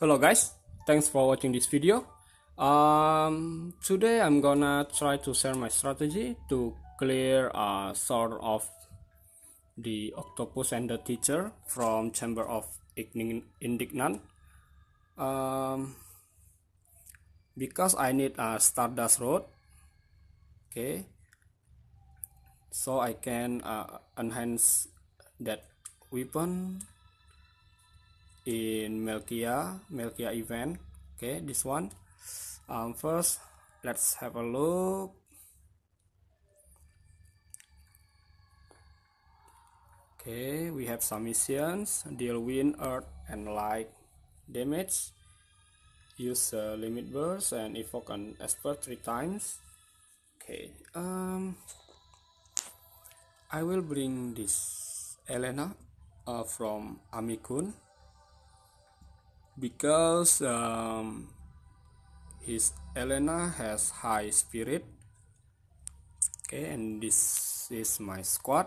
Hello guys, thanks for watching this video. Um, today I'm gonna try to share my strategy to clear a sort of the octopus and the teacher from chamber of indignant. Um, because I need a stardust road. Okay, so I can uh, enhance that weapon in Melkia Melkia event. Okay this one. Um, first let's have a look. Okay we have some missions deal wind earth and light damage use a limit burst and evoke an expert three times. Okay um I will bring this Elena uh, from Amikun because um, his Elena has high spirit. Okay and this is my squad.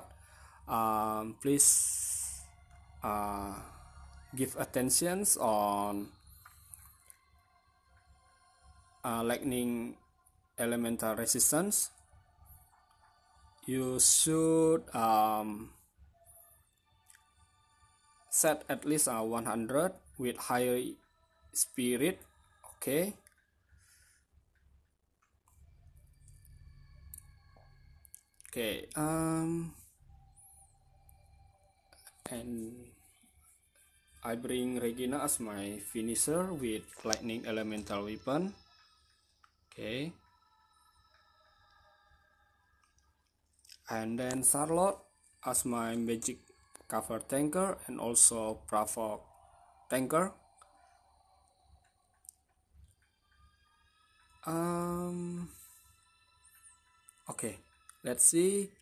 Um, please uh, give attentions on uh, lightning elemental resistance. You should um, set at least a uh, 100 with higher spirit okay? Okay um and I bring Regina as my finisher with lightning elemental weapon okay? And then Charlotte as my magic cover tanker and also provoke tanker um okay let's see.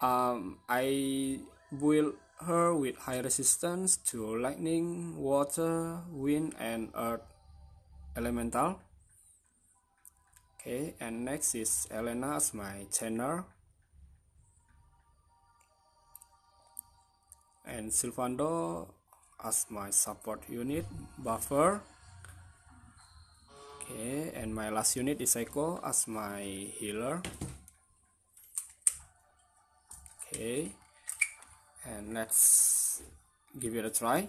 Um i build her with high resistance to lightning water wind and earth elemental. Okay and next is elena as my channel and Sylvando as my support unit buffer. Okay and my last unit is Echo as my healer. Okay and let's give it a try.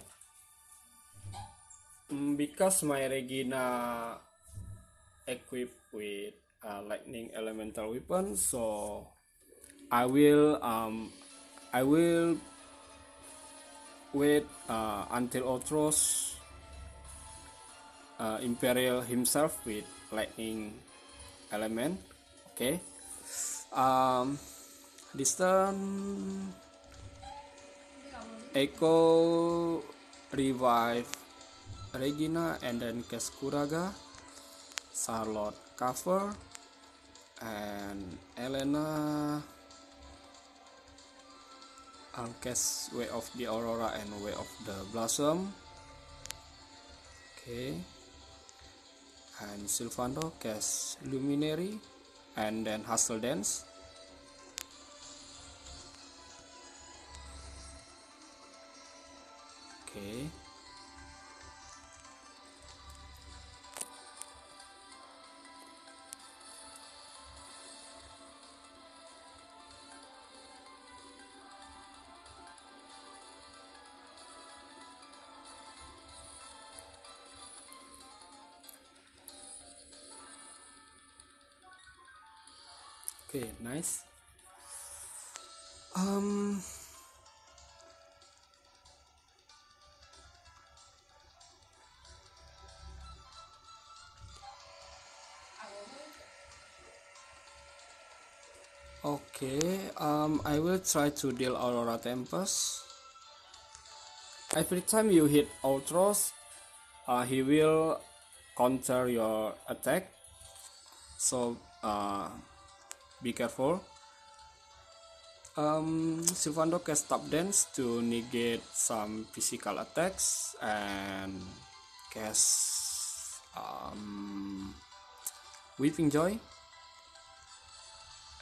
Mm, because my Regina equipped with a lightning elemental weapon so I will um I will wait uh, until Otros uh, Imperial himself with lightning element. Okay. Um, this turn Echo revive Regina and then Keskuraga, Charlotte cover, and Elena Ankes Way of the Aurora and Way of the Blossom. Okay and Sylvando cast Luminary and then Hustle Dance. Okay okay nice um Okay, um, I will try to deal Aurora Tempest. Every time you hit Ultros, uh, he will counter your attack. So, uh, be careful. Um, Sylvando can stop dance to negate some physical attacks and cast um, Weeping Joy.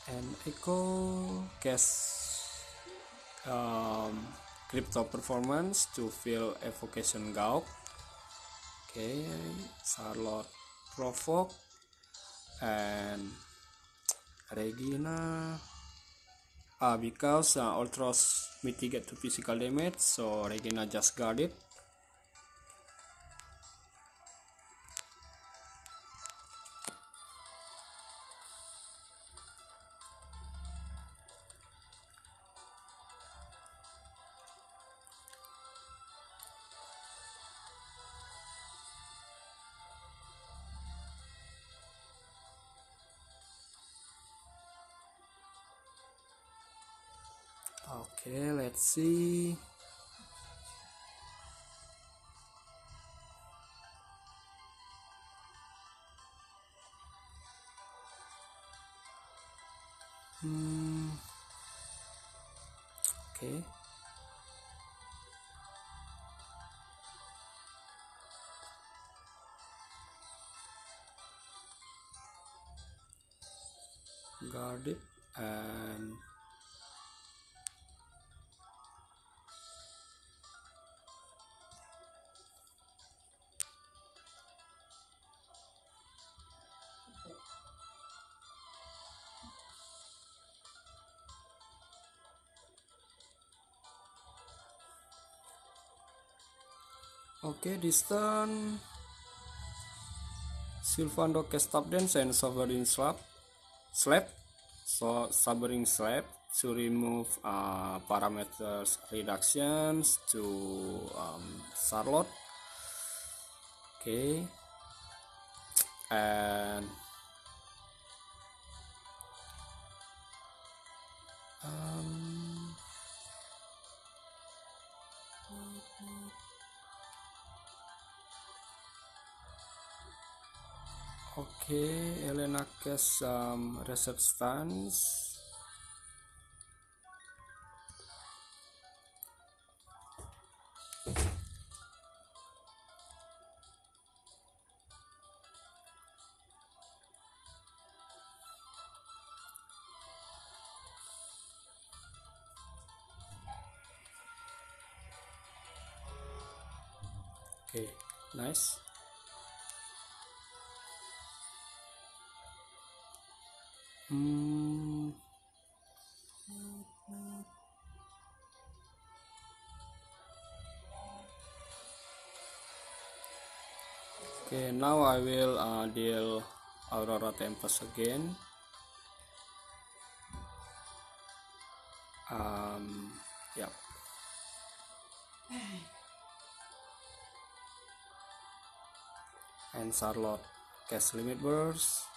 And Echo cast um, Crypto Performance to fill Evocation Gauck okay Charlotte provoke. And Regina. Uh, because uh, Ultros mitigate to physical damage so Regina just guard it okay let's see. Hmm. Okay. Guard it. And Okay, this turn. Sylvando cast stop dance and sovereign slap slap. So sovereign slap to remove uh, parameters reductions to um, Charlotte. Okay. And Okay, Elena cast some reset stance. Okay, nice. Hmm. Okay, now I will uh, deal Aurora Tempest again. Um, yep. And Charlotte cast limit burst.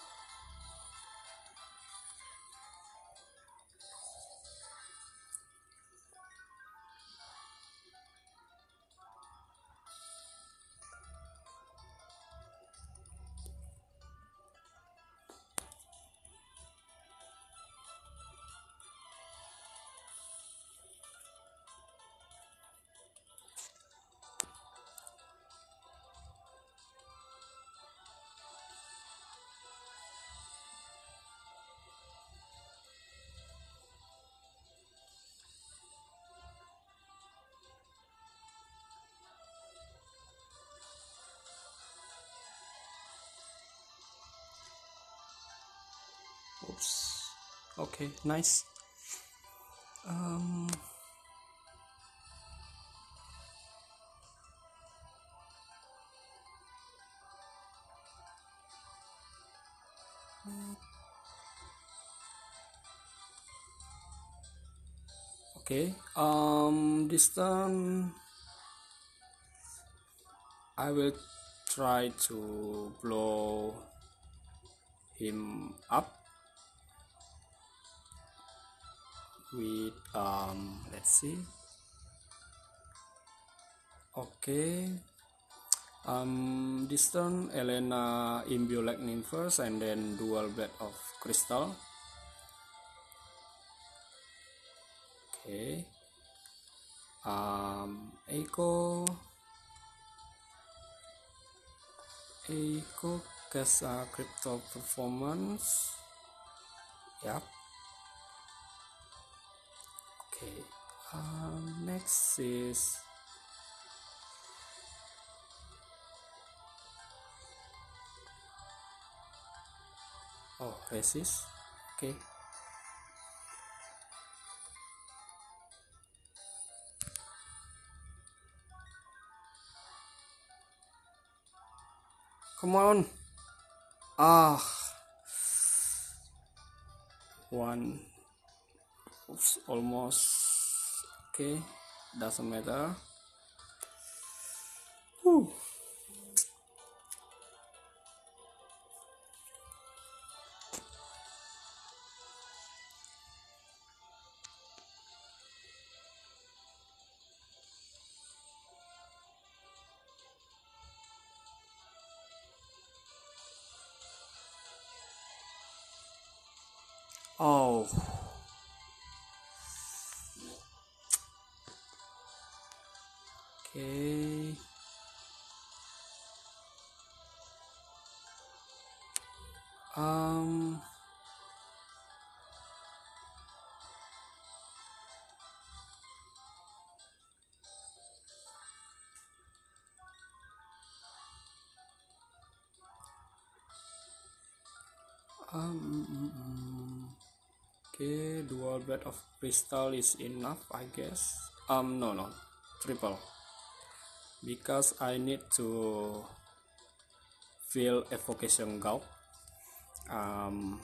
Oops. Okay nice. Um okay um this time I will try to blow him up with um let's see. Okay. Um this turn Elena imbue lightning first and then dual blade of crystal. Okay. Um Eiko. Eiko a crypto performance. Yep okay um, next is oh resist okay. Come on. Ah. One oops almost okay doesn't matter Whew. Oh. Um. Okay, dual of crystal is enough, I guess. Um, no, no, triple. Because I need to fill evocation gauge. Um,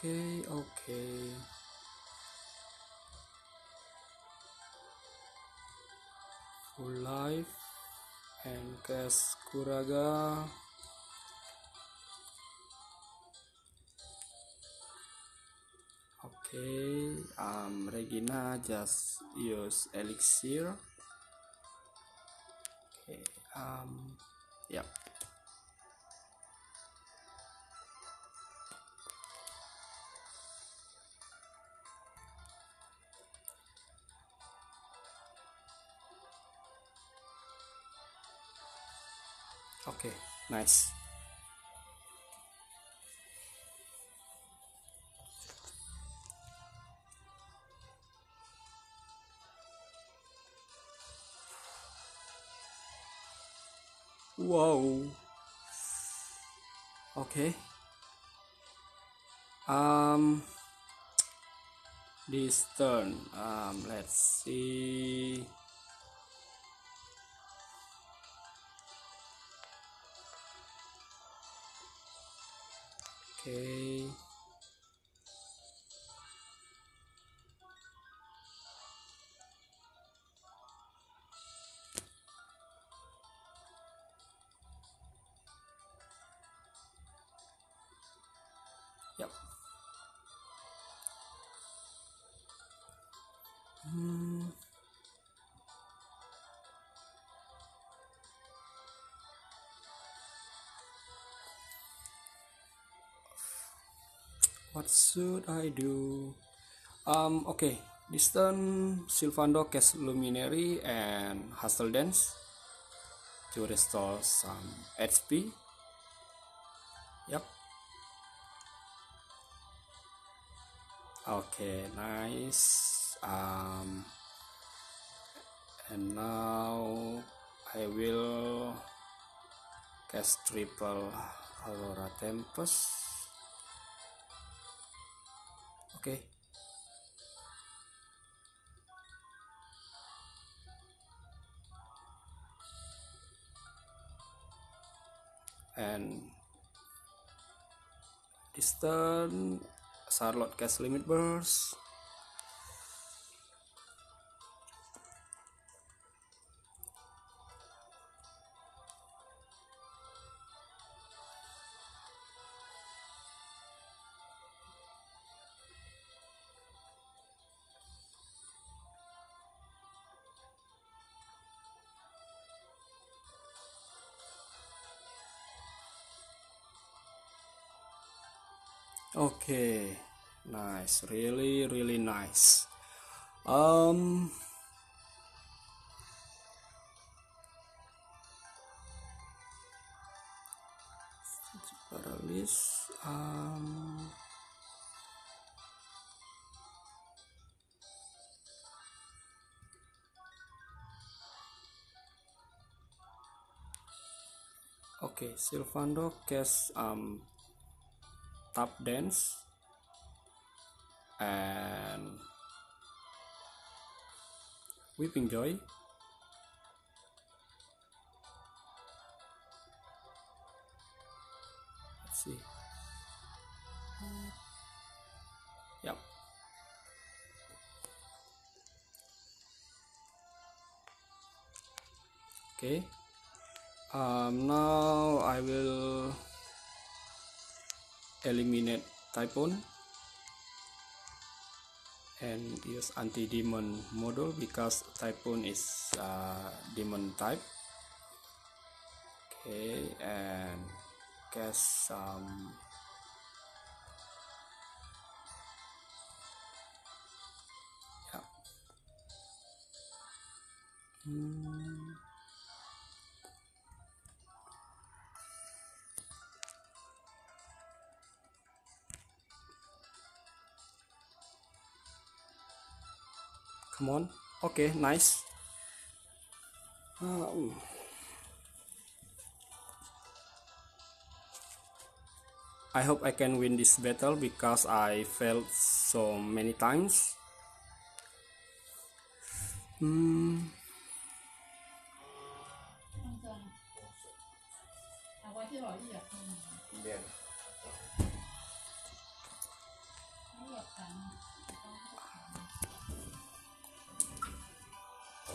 Okay, okay. Full life and cast Kuraga. Okay, um, Regina just use elixir. Okay, um, yep. Okay, nice. Wow. Okay. Um this turn um let's see okay what should I do? Um okay. This turn Sylvando cast Luminary and Hustle Dance to restore some HP yep okay nice. Um and now I will cast triple Aurora Tempest okay and turn Charlotte cast limit burst okay nice really really nice. Um um Oke, okay, Silvando cash um, tap dance and weeping joy let's see. Yep. Okay. Um, now I will eliminate Typhoon. And use anti-demon model because Typhoon is uh, demon type. Okay and cast some yeah. Hmm. Come on okay nice um, I hope I can win this battle because I failed so many times hmm. Yeah.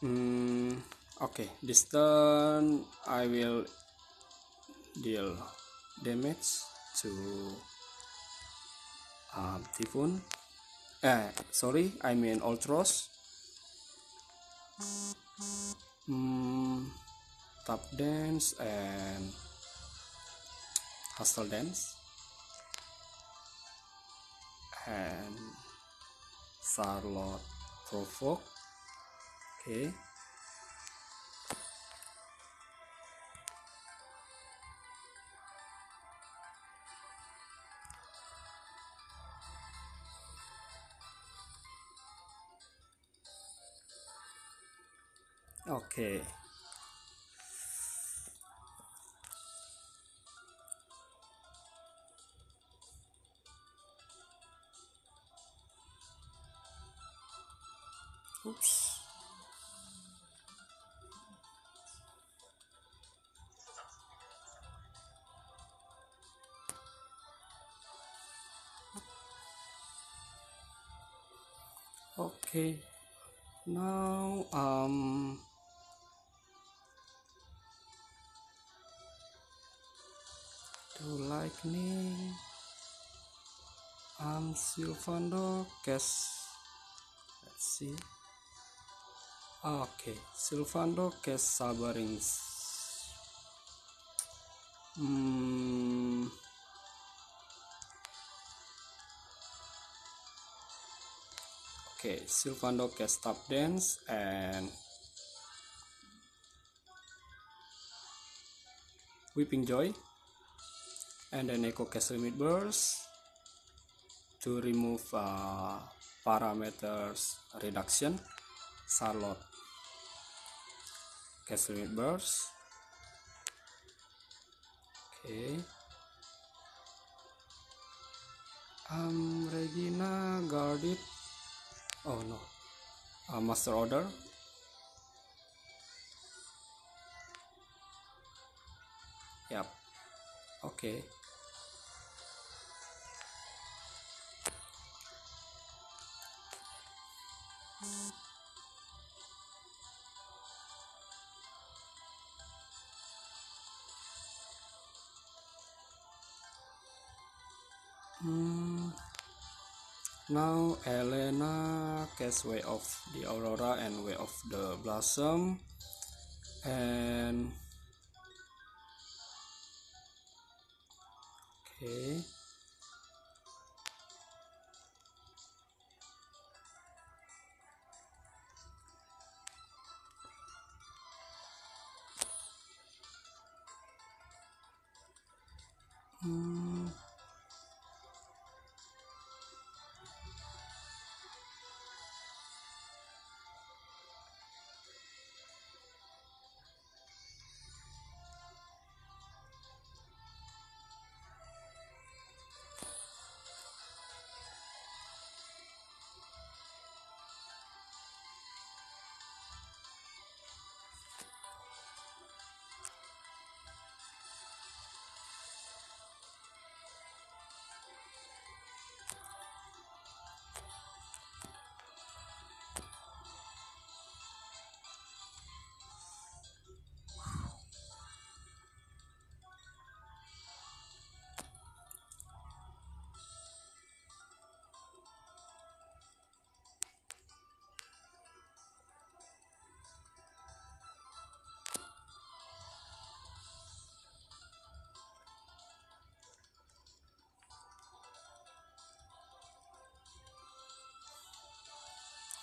Hmm. okay, this turn I will deal damage to um, Typhoon. Eh, sorry, I mean Ultros. Hmm, tap dance and hustle dance and Charlotte provoke. Okay. Okay. Okay. Now um to lightning um Sylvando cast let's see. Okay. Sylvando cast Sabarings hmm okay Sylvando cast tap dance and Weeping Joy and then echo cast limit burst to remove uh, parameters reduction Charlotte cast limit burst okay um Regina guarded oh no. Uh, master order. Yep. Okay Now Elena cast way of the aurora and way of the blossom and okay hmm.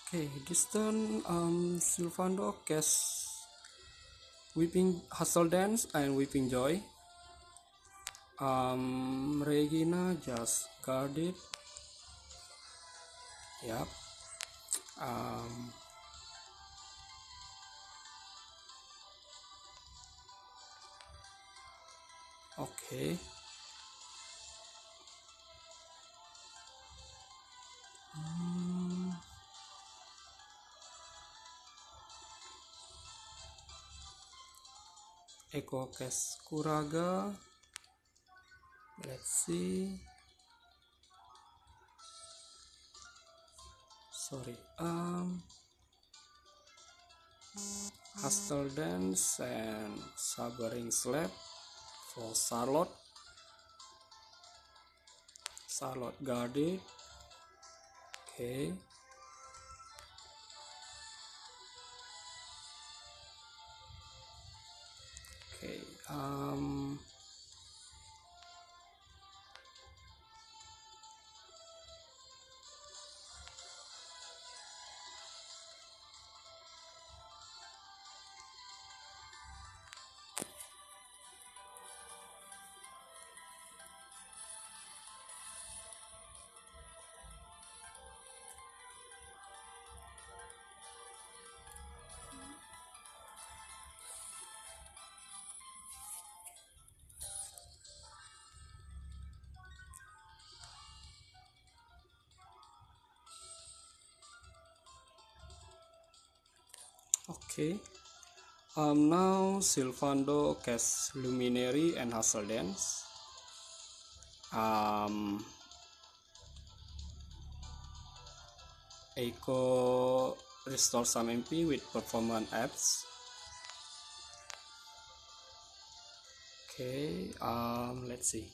Okay, this turn um Silvando cast Weeping Hustle Dance and Weeping Joy. Um Regina just guarded. Yep. Um Okay. Echo Cast Kuraga. Let's see. Sorry. Um. Hustle Dance and Sabering Slap for Charlotte. Charlotte Garde. Okay. Um. Okay. Um, now Silvando cast Luminary and Hustle Dance. Um, Echo restore some MP with performance apps. Okay. Um, let's see.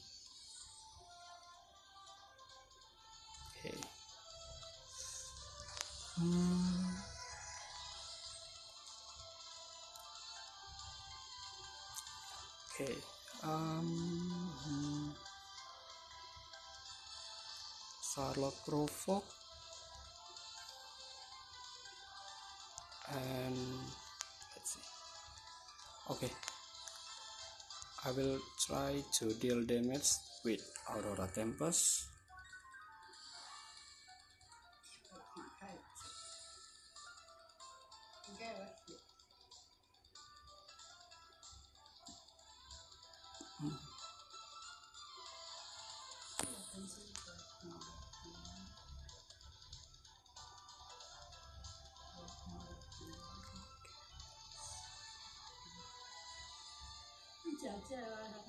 Provoke and um, let's see. Okay. I will try to deal damage with Aurora Tempest. Trò chơi năm.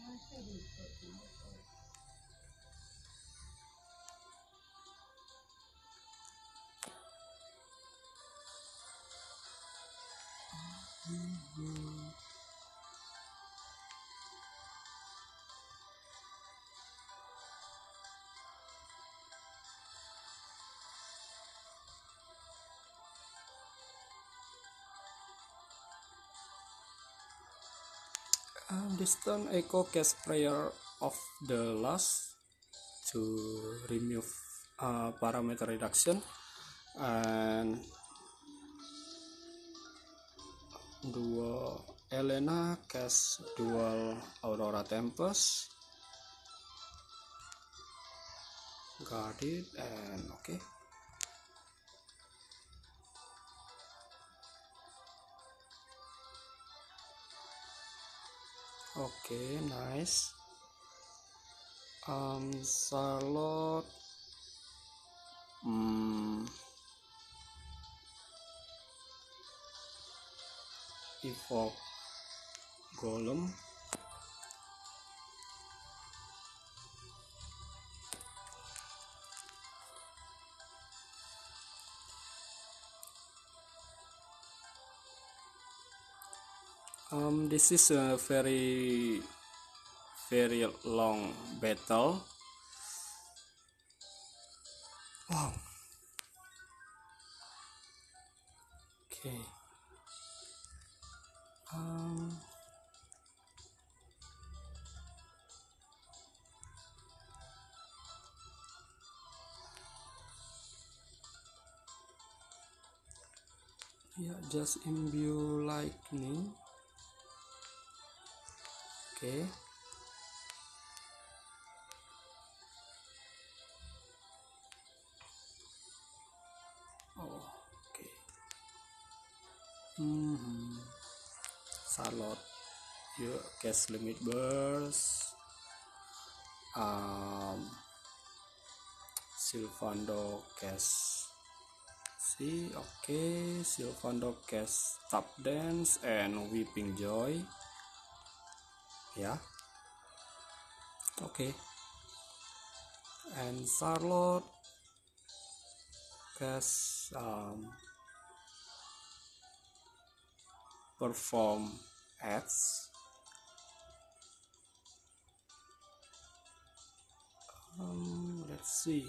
This turn echo cast prayer of the last to remove uh, parameter reduction. And dual Elena cast dual Aurora Tempest. Guarded and okay okay nice. Um Charlotte hmm. Evoke golem um this is a very very long battle. Wow. Okay. Um yeah just imbue lightning okay oh okay hmm. Salot. Yuk cash limit burst um Silvando cash see okay Silvando cash tap dance and weeping joy yeah okay and Charlotte has um, perform ads. Um, let's see.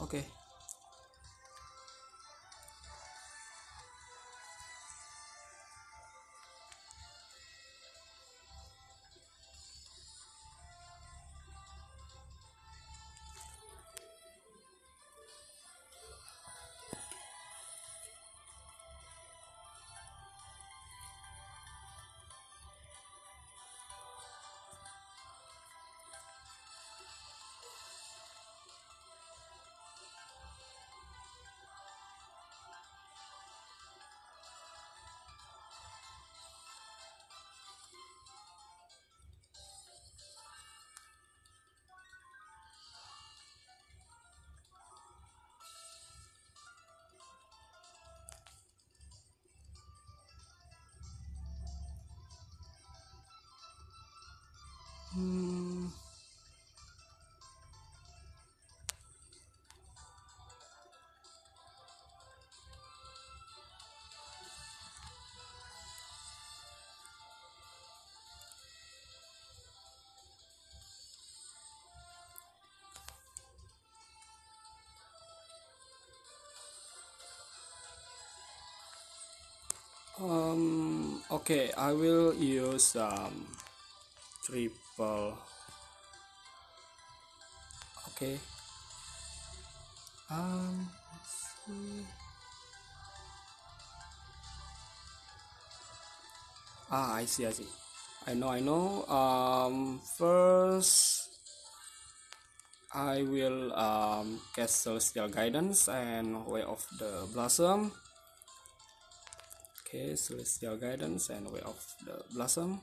Okay Um, okay, I will use um, triple. Okay. Um, let's see. Ah, I see, I see. I know, I know. Um, first, I will um, cast Celestial Guidance and Way of the Blossom. Okay, Celestial Guidance and Way of the Blossom.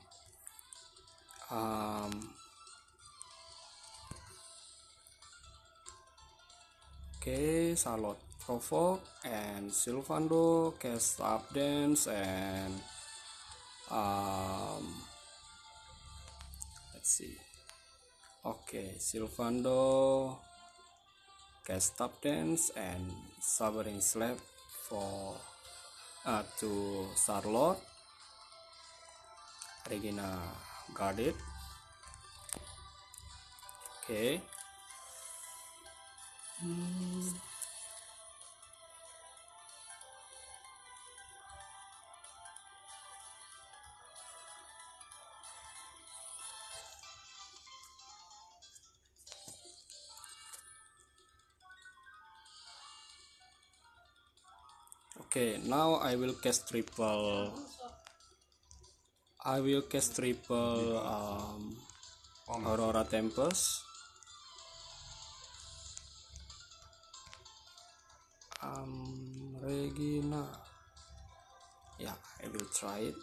Um, okay, Salot Provoke and Silvando cast Up Dance and um, let's see. Okay, Silvando cast Tap Dance and Sovereign Slap for uh, to Charlotte. Regina guarded. Okay. Hmm. Okay now I will cast triple. I will cast triple um, Aurora Tempest. Um, Regina. Yeah I will try it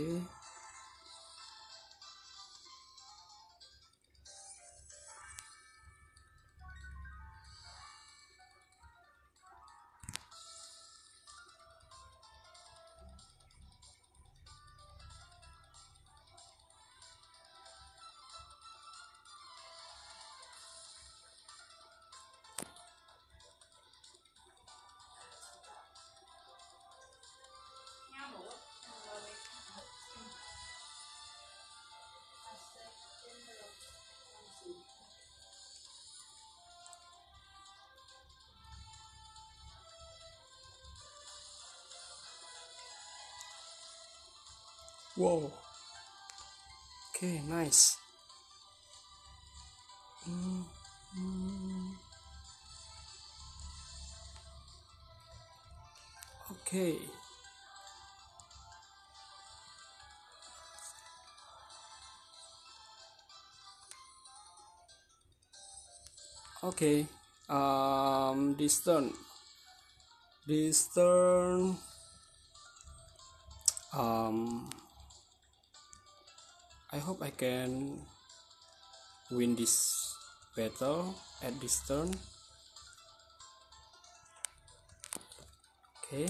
okay Wow. Okay, nice. Mm, mm. Okay. Okay. Um, this turn. This turn. Um, I hope I can win this battle at this turn. Okay.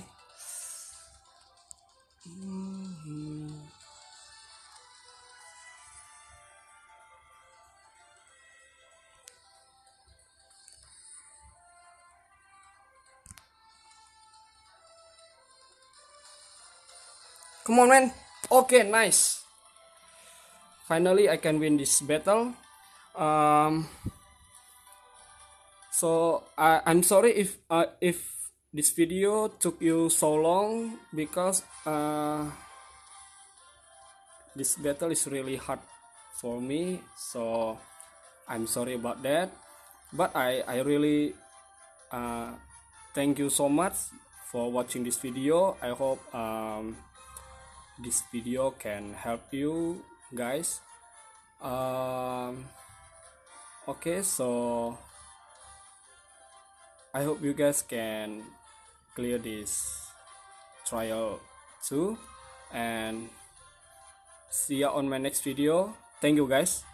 Mm -hmm. Come on, man. Okay, nice. Finally, I can win this battle. Um, so I, I'm sorry if uh, if this video took you so long because uh, this battle is really hard for me. So I'm sorry about that. But I I really uh, thank you so much for watching this video. I hope um, this video can help you guys. Um, okay so I hope you guys can clear this trial too. And see you on my next video. Thank you guys